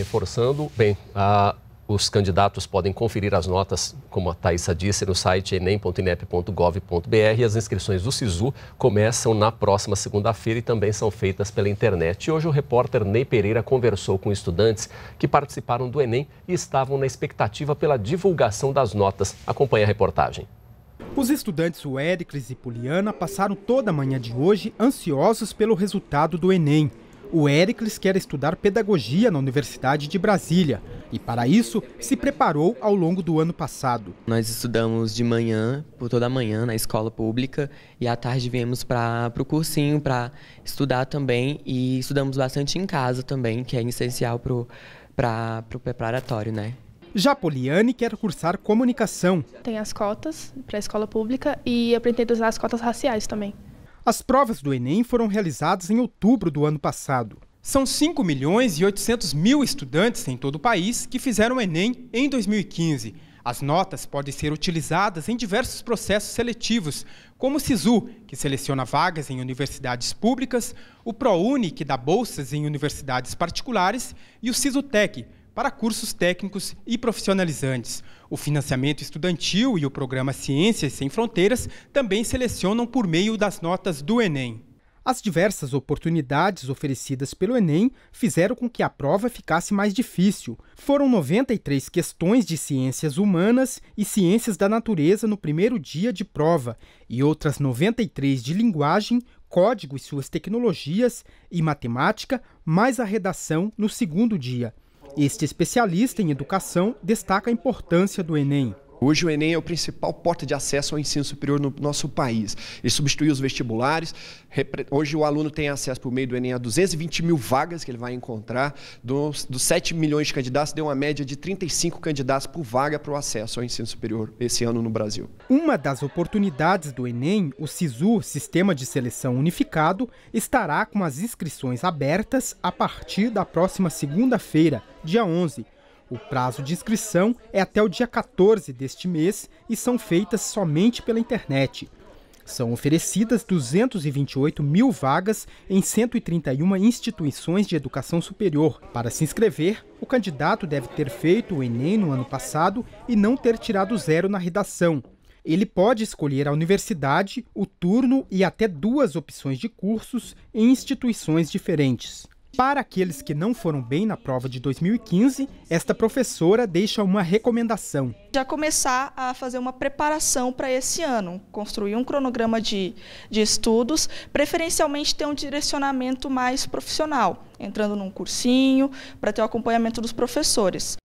reforçando, bem, a os candidatos podem conferir as notas, como a Thaisa disse, no site enem.inep.gov.br as inscrições do SISU começam na próxima segunda-feira e também são feitas pela internet. E hoje o repórter Ney Pereira conversou com estudantes que participaram do Enem e estavam na expectativa pela divulgação das notas. Acompanhe a reportagem. Os estudantes Wéricles e Poliana passaram toda a manhã de hoje ansiosos pelo resultado do Enem. O Éricles quer estudar pedagogia na Universidade de Brasília e, para isso, se preparou ao longo do ano passado. Nós estudamos de manhã, por toda a manhã, na escola pública e à tarde viemos para o cursinho para estudar também e estudamos bastante em casa também, que é essencial para o preparatório, né? Já Poliane quer cursar comunicação. Tem as cotas para a escola pública e eu pretendo usar as cotas raciais também. As provas do Enem foram realizadas em outubro do ano passado. São 5 milhões e 800 mil estudantes em todo o país que fizeram o Enem em 2015. As notas podem ser utilizadas em diversos processos seletivos, como o SISU, que seleciona vagas em universidades públicas, o ProUni, que dá bolsas em universidades particulares, e o SISUTEC, para cursos técnicos e profissionalizantes. O financiamento estudantil e o programa Ciências Sem Fronteiras também selecionam por meio das notas do Enem. As diversas oportunidades oferecidas pelo Enem fizeram com que a prova ficasse mais difícil. Foram 93 questões de ciências humanas e ciências da natureza no primeiro dia de prova, e outras 93 de linguagem, código e suas tecnologias e matemática, mais a redação no segundo dia. Este especialista em educação destaca a importância do Enem. Hoje o Enem é o principal porta de acesso ao ensino superior no nosso país. Ele substituiu os vestibulares. Hoje o aluno tem acesso por meio do Enem a 220 mil vagas que ele vai encontrar. Dos, dos 7 milhões de candidatos, deu uma média de 35 candidatos por vaga para o acesso ao ensino superior esse ano no Brasil. Uma das oportunidades do Enem, o SISU, Sistema de Seleção Unificado, estará com as inscrições abertas a partir da próxima segunda-feira, dia 11 o prazo de inscrição é até o dia 14 deste mês e são feitas somente pela internet. São oferecidas 228 mil vagas em 131 instituições de educação superior. Para se inscrever, o candidato deve ter feito o Enem no ano passado e não ter tirado zero na redação. Ele pode escolher a universidade, o turno e até duas opções de cursos em instituições diferentes. Para aqueles que não foram bem na prova de 2015, esta professora deixa uma recomendação. Já começar a fazer uma preparação para esse ano, construir um cronograma de, de estudos, preferencialmente ter um direcionamento mais profissional, entrando num cursinho, para ter o acompanhamento dos professores.